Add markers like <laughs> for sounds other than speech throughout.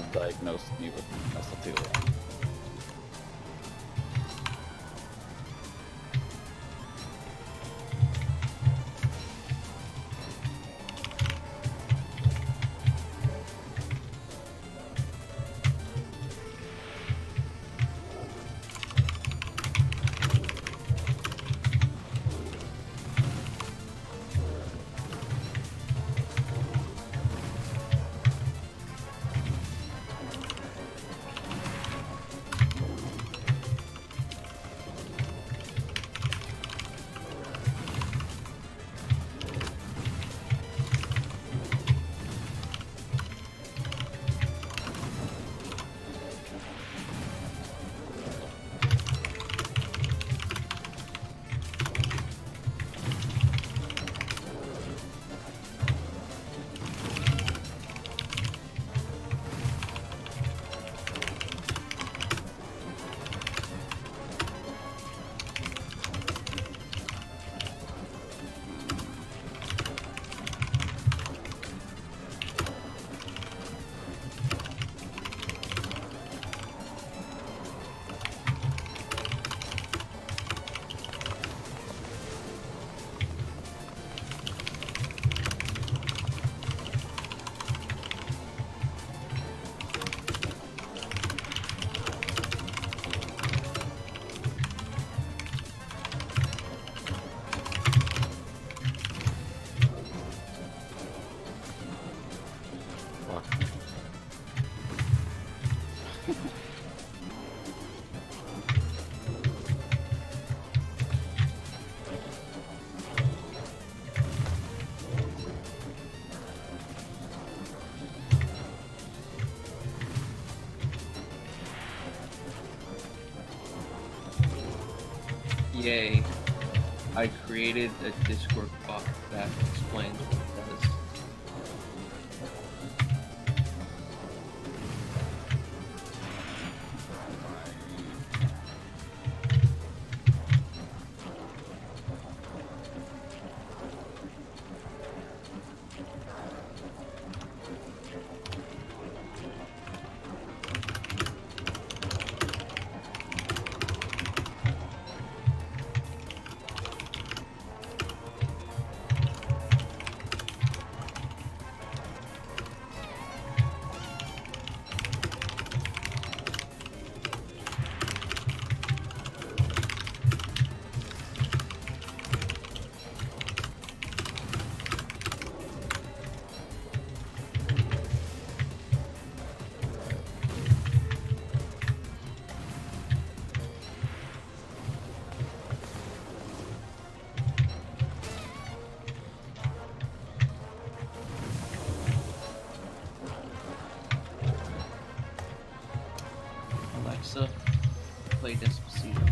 couple diagnosed I created a Discord Despacito.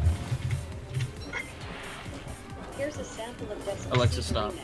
Here's a sample of Despacito Alexa, stop.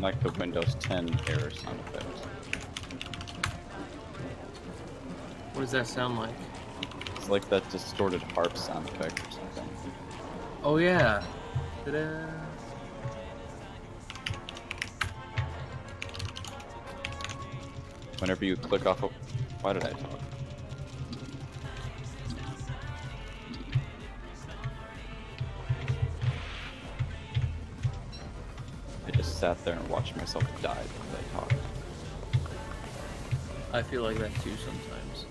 Like the Windows 10 error sound effect. What does that sound like? It's like that distorted harp sound effect or something. Oh yeah. Ta-da. Whenever you click off a... Why did I talk? Sat there and watched myself die because I talked. I feel like that too sometimes.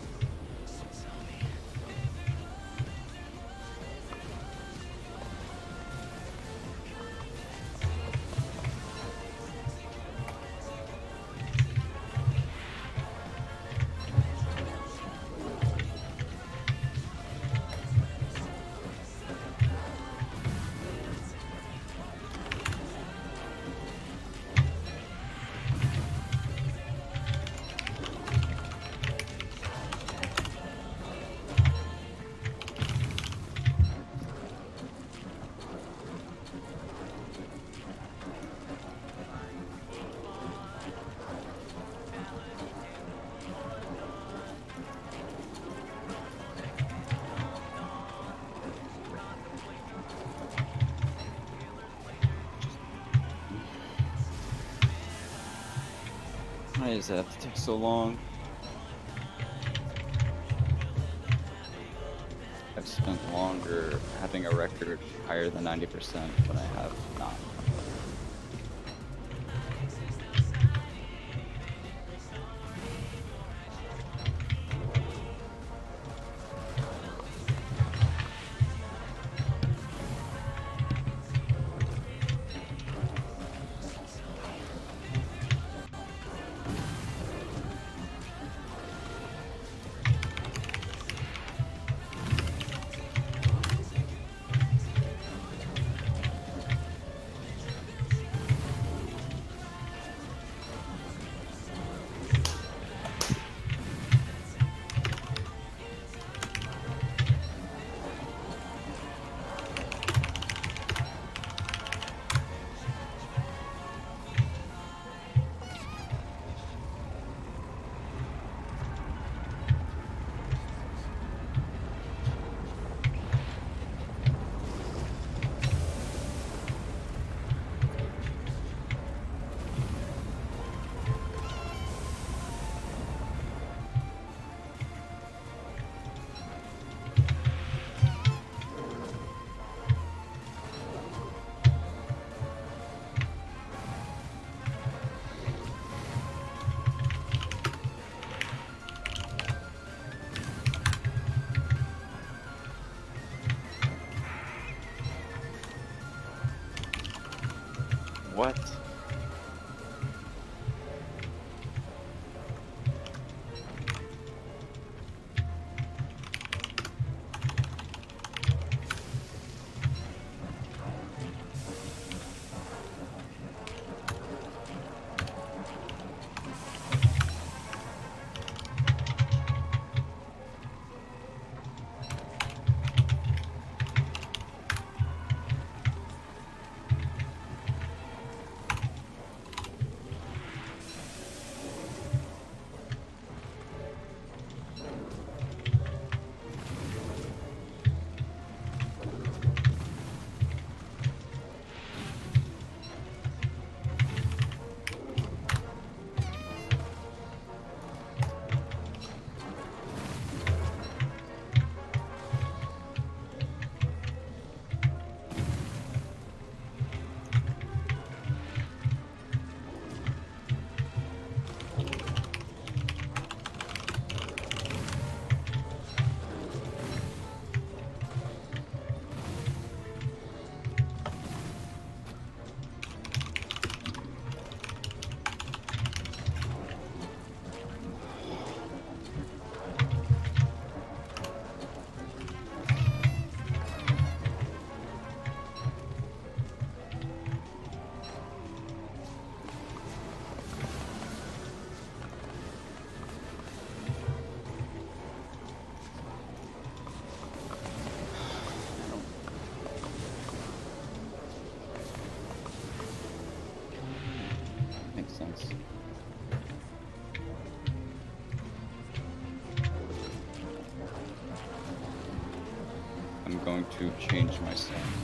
That have to take so long? I've spent longer having a record higher than 90% than I have not. I'm going to change my stuff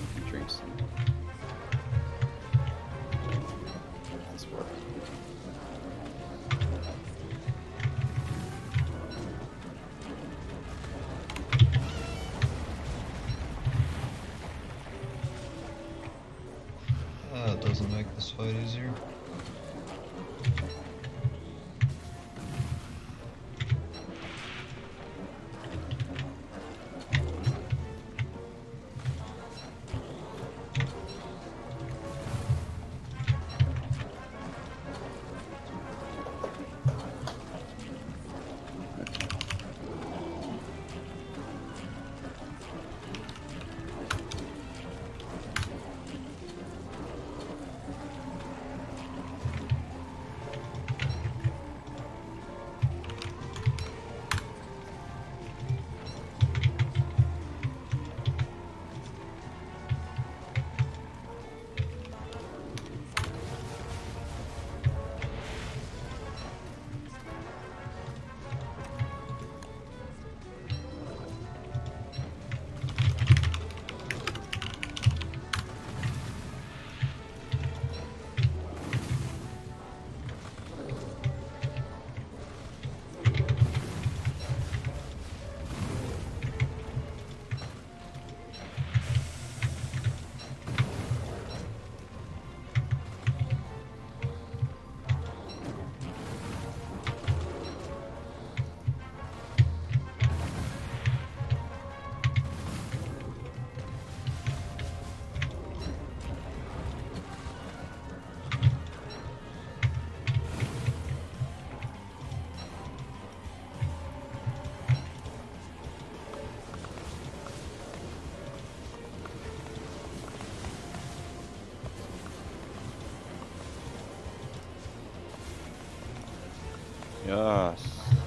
Yes.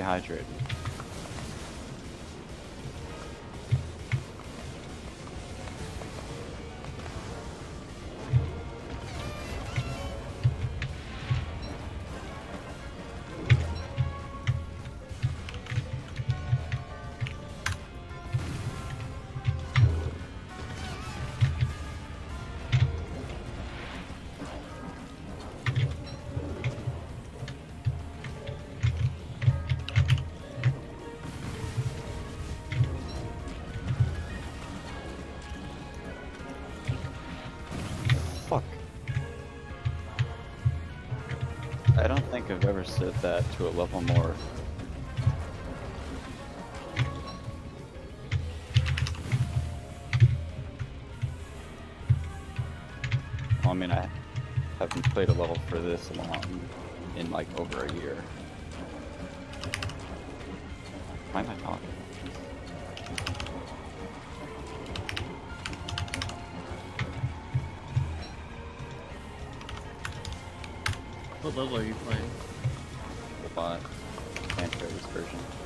Stay hydrated. Fuck? I don't think I've ever said that to a level more. Well, I mean, I haven't played a level for this long in like over a year. Why am I talking? What level are you playing? Play this version.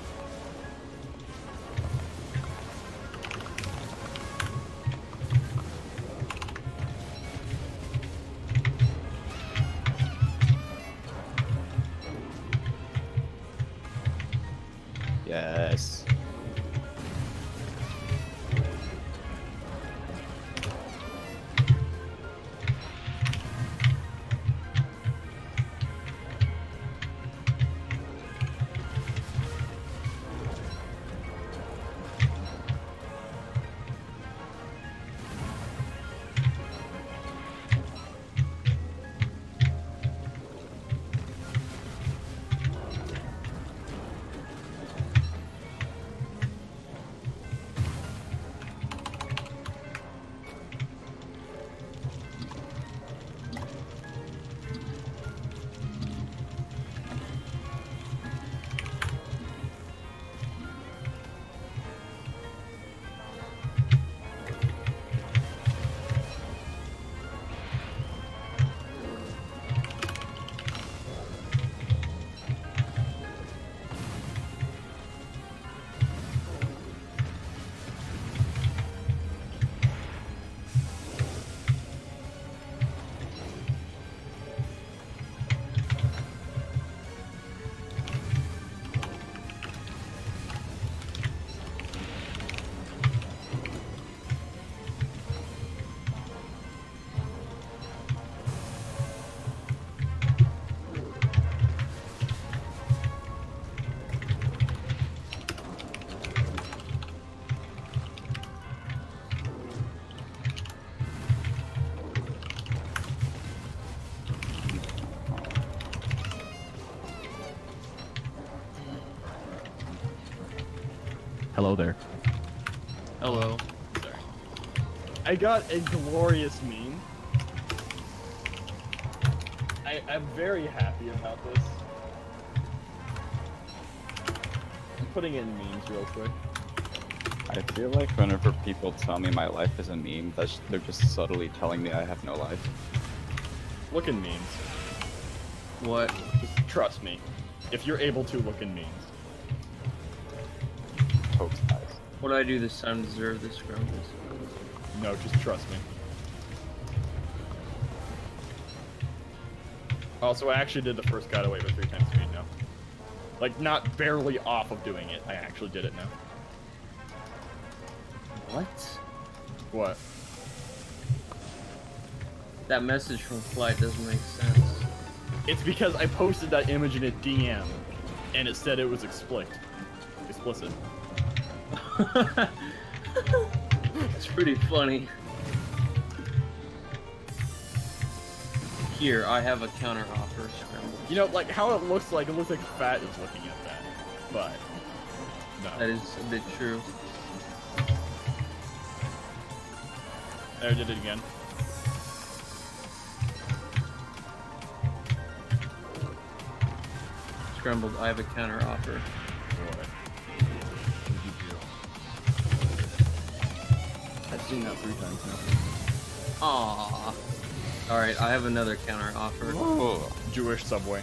Hello. I got a glorious meme. I, I'm very happy about this. I'm putting in memes real quick. I feel like whenever people tell me my life is a meme, that's they're just subtly telling me I have no life. Look in memes. What? Just trust me. If you're able to, look in memes. What do I do this time to deserve this scrumbles? No, just trust me. Also, I actually did the first cutaway with three times speed now. Like, not barely off of doing it. I actually did it now. What? What? That message from Flight doesn't make sense. It's because I posted that image in a DM, and it said it was explicit. Explicit. It's pretty funny. Here, I have a counter offer, You know, like how it looks like, it looks like Fat is looking at that. But, no. That is a bit true. There, I did it again. Scrambled, I have a counter offer. I've seen that three times now. Aww. Alright, I have another counter offer. Oh, Jewish Subway.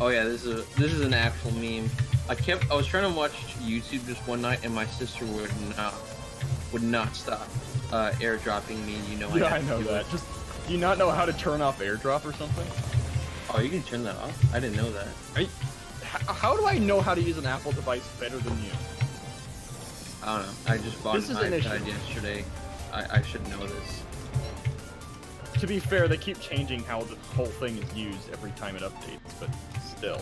Oh yeah, this is a, this is an actual meme. I kept I was trying to watch YouTube just one night and my sister would not would not stop uh, airdropping me. You know, Yeah, I, I have know do that. it. Just, do you not know how to turn off airdrop or something? Oh, you can turn that off. I didn't know that. Are you, how do I know how to use an Apple device better than you? I don't know. I just bought this an iPad yesterday. I, I should know this. To be fair, they keep changing how the whole thing is used every time it updates, but still.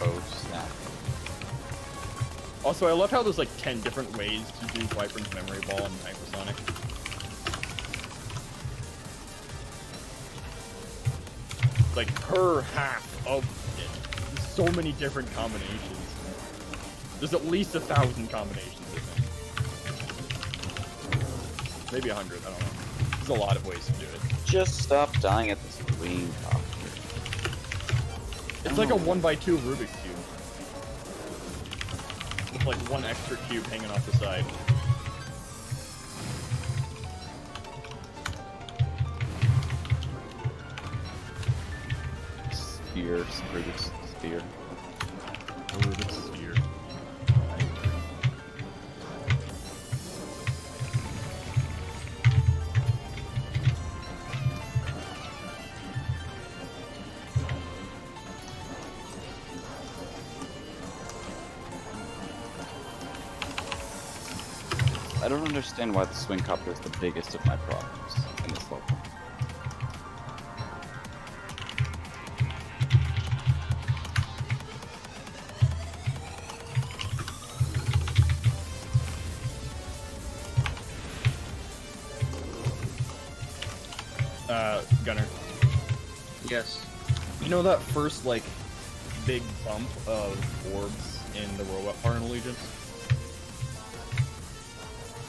Oh, also, I love how there's like 10 different ways to do Viper's memory ball in Hypersonic. Like per half of it. So many different combinations. There's at least a thousand combinations, I think. Maybe a hundred, I don't know. There's a lot of ways to do it. Just stop dying at this green copter. It's like a one by two Rubik's Cube. With like one extra cube hanging off the side. Sphere, Rubik's sphere. Rubik's sphere. I don't understand why the swing copter is the biggest of my problems in this level. Know that first, like, big bump of orbs in the robot part in Allegiance?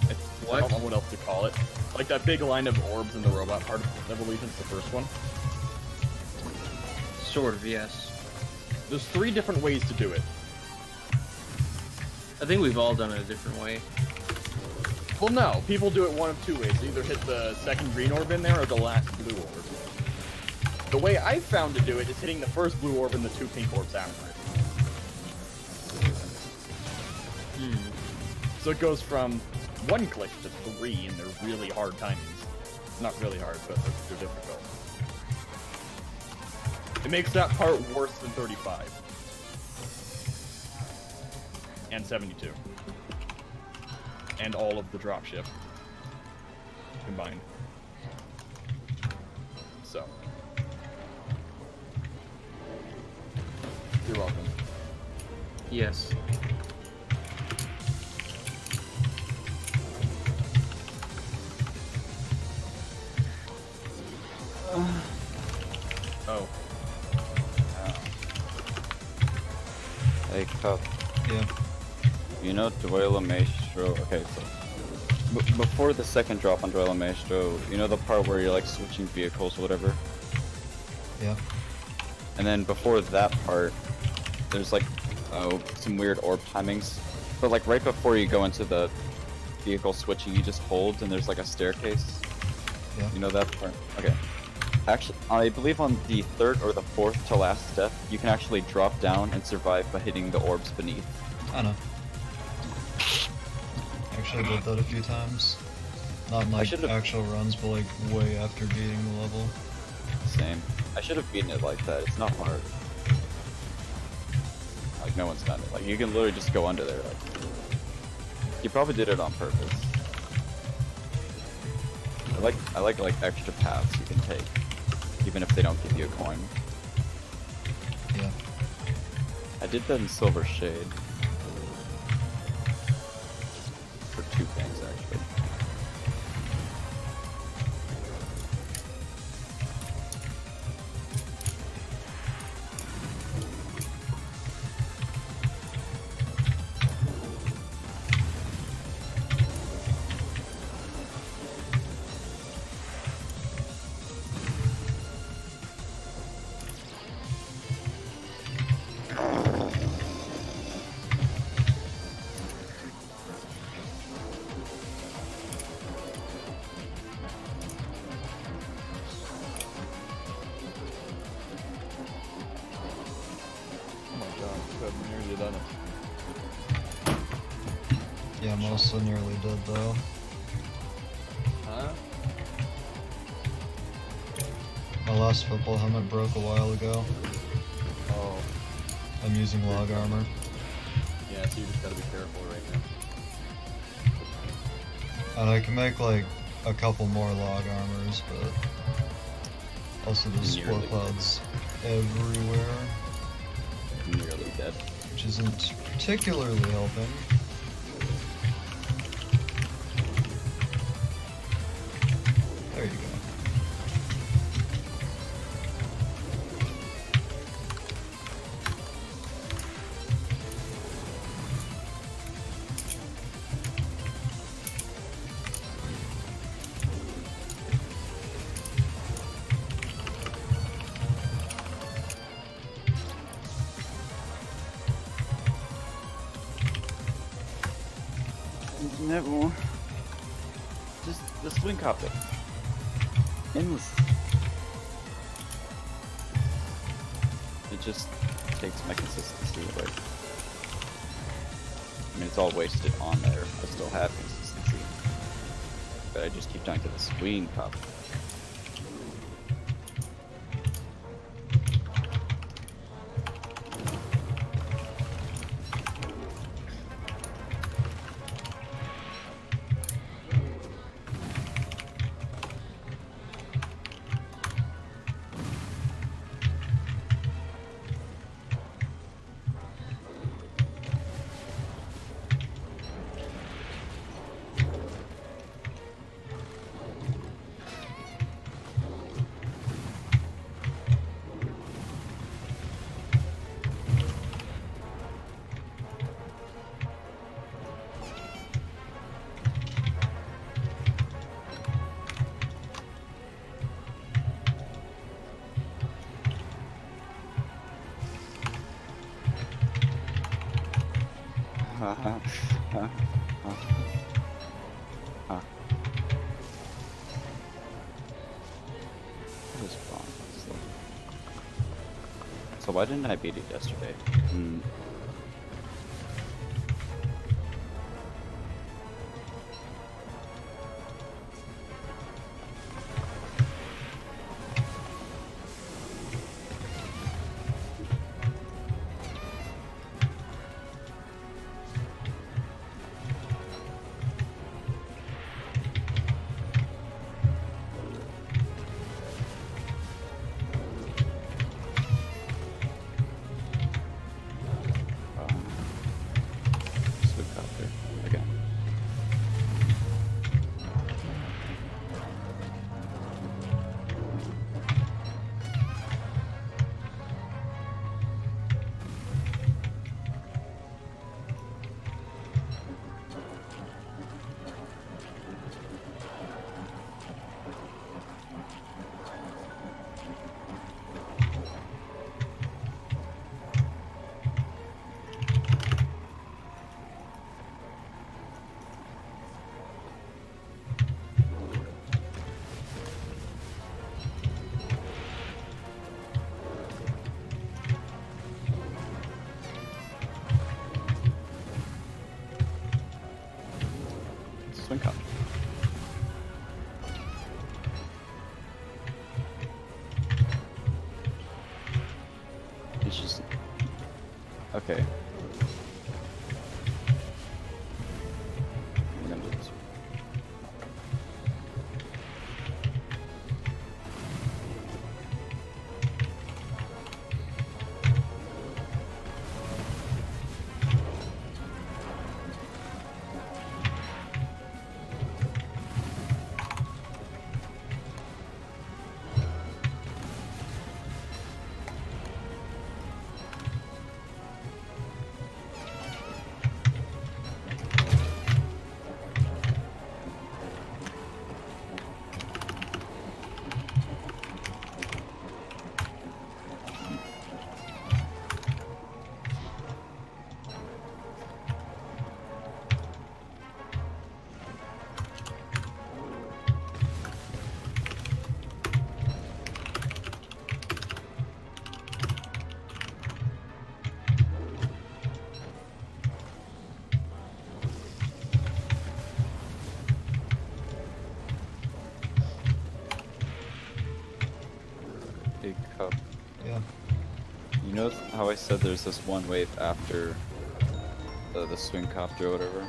It's, I What? don't know what else to call it. Like that big line of orbs in the robot part of Allegiance, the first one. Sort of, yes. There's three different ways to do it. I think we've all done it a different way. Well, no. People do it one of two ways. They either hit the second green orb in there or the last blue orb. The way I found to do it is hitting the first blue orb and the two pink orbs after it. Hmm. So it goes from one click to three, and they're really hard timings. Not really hard, but they're, they're difficult. It makes that part worse than 35. And 72. And all of the dropship combined. Yes. Oh. oh. Hey, Cub, Yeah. you know Duelo Maestro? Okay, so b- before the second drop on Duelo Maestro, you know the part where you're like switching vehicles or whatever? Yeah. And then before that part, there's like oh some weird orb timings. But like right before you go into the vehicle switching, you just hold and there's like a staircase. Yeah. You know that part? Okay. Actually, I believe on the third or the fourth to last step, you can actually drop down and survive by hitting the orbs beneath. I know. Actually did that a few times. Not in like actual runs, but like way after beating the level. Same. I should have beaten it like that. It's not hard. Like no one's done it. Like you can literally just go under there. Like you probably did it on purpose. I like I like like extra paths you can take, even if they don't give you a coin. Yeah. I did that in Silver Shade. using log armor. Yeah, so you just gotta be careful right now. And I can make like a couple more log armors, but also there's spore clouds everywhere. Nearly dead. Which isn't particularly helping. meantime. Why didn't I beat it yesterday? Hmm. said there's this one wave after the, the swing copter or whatever.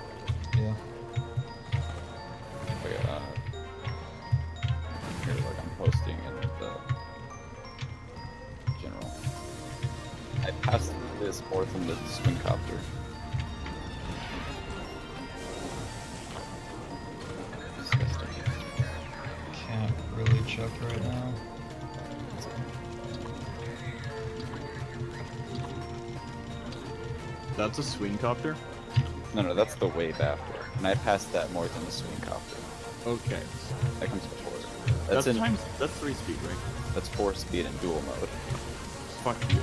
Copter? No, no, that's the wave after. And I passed that more than the swing copter. Okay. That comes before. That's, That's, in times that's three speed, right? that's four speed in dual mode. Fuck you.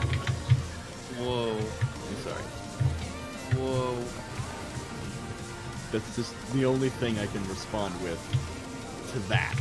Whoa. I'm sorry. Whoa. That's just the only thing I can respond with to that.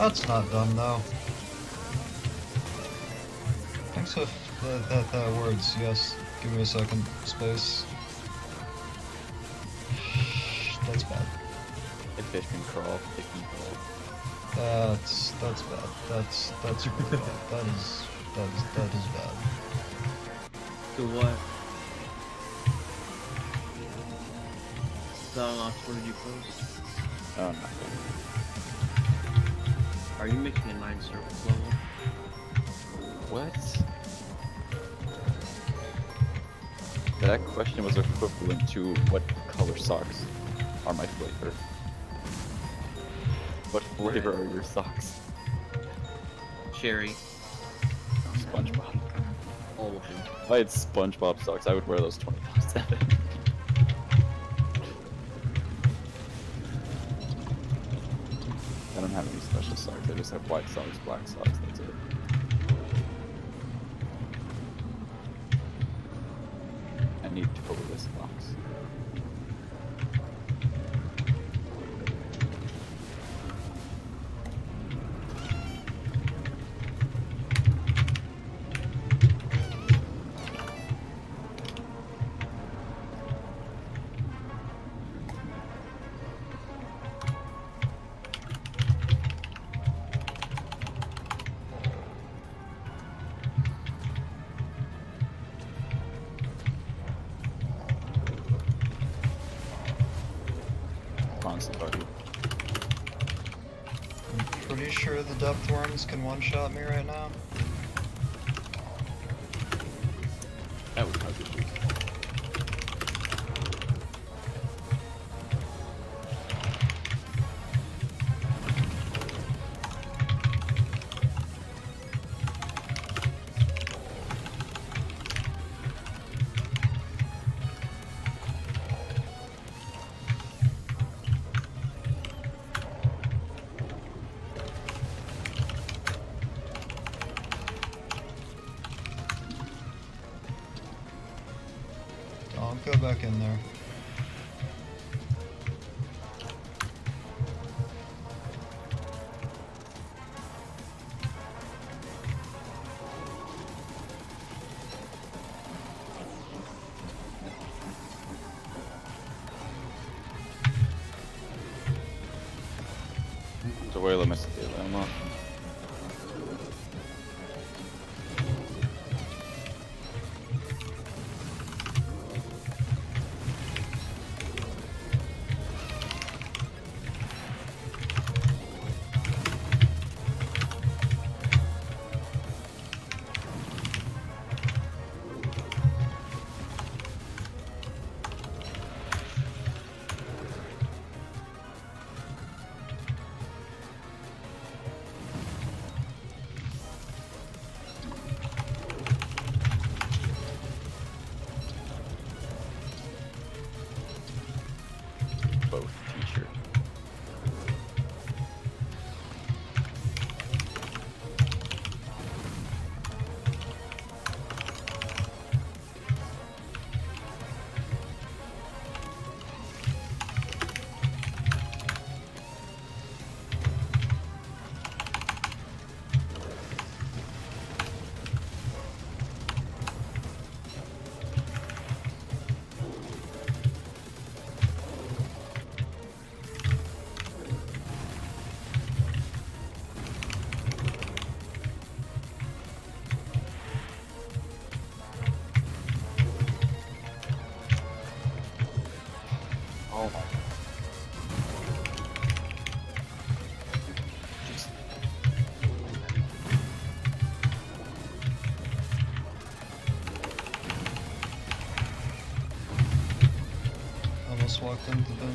That's not dumb though. Thanks for that, that, that words, yes. Give me a second. Space. That's bad. If fish can crawl, they can crawl. That's that's bad. That's that's really bad. <laughs> That is that is that is bad. To what? Song Oxford did you post? Oh, nothing. Are you making a nine surface level? What? That question was equivalent to what color socks are my flavor. What flavor are your socks? Cherry. SpongeBob. All of them. If I had SpongeBob socks, I would wear those 24 7. Socks, I just have white socks, black socks, that's it. I need to toeless socks. on can one-shot me right now. Vuelo, me vamos. Both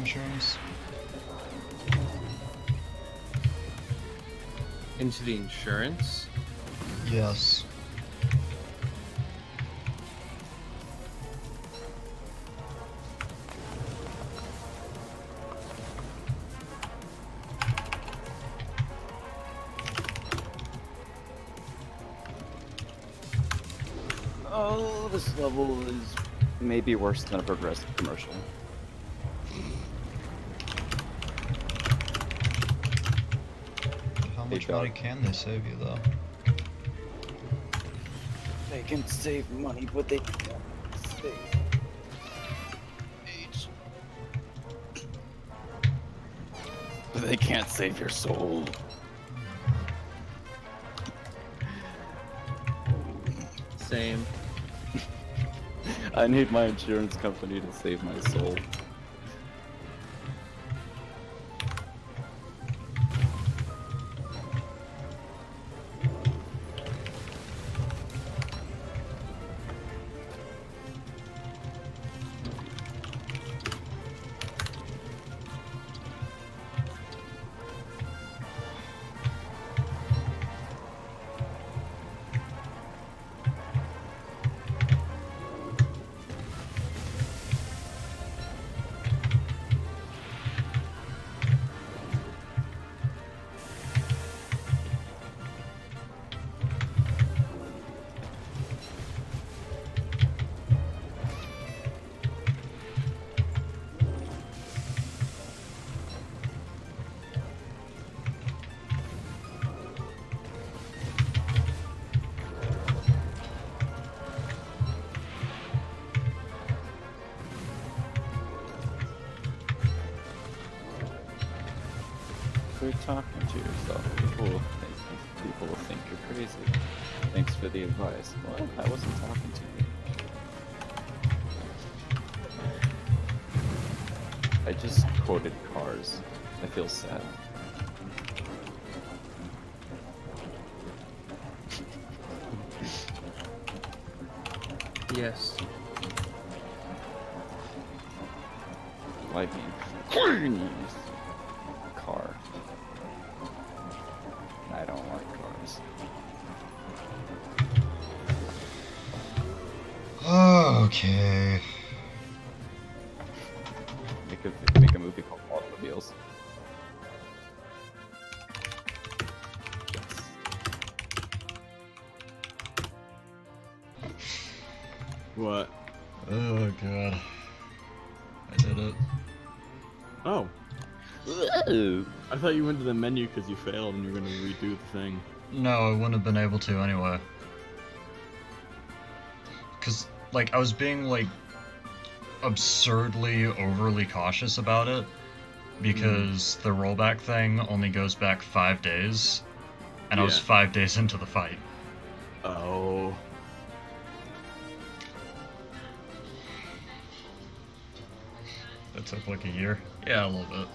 insurance. Into the insurance. Yes. Oh, this level is maybe worse than a progressive commercial. How Hey, much money can they save you though? They can save money, but they can't save age. But they can't save your soul. Same. <laughs> I need my insurance company to save my soul. I just quoted cars. I feel sad. Yes. Lightning. Queens. Car. I don't like cars. Okay. The menu because you failed and you're gonna redo the thing. No, I wouldn't have been able to anyway. Cause like I was being like absurdly overly cautious about it. because mm. the rollback thing only goes back five days, and I was five days into the fight. Oh. That took like a year. Yeah, a little bit.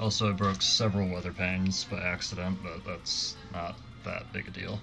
Also, I broke several weather pains by accident, but that's not that big a deal.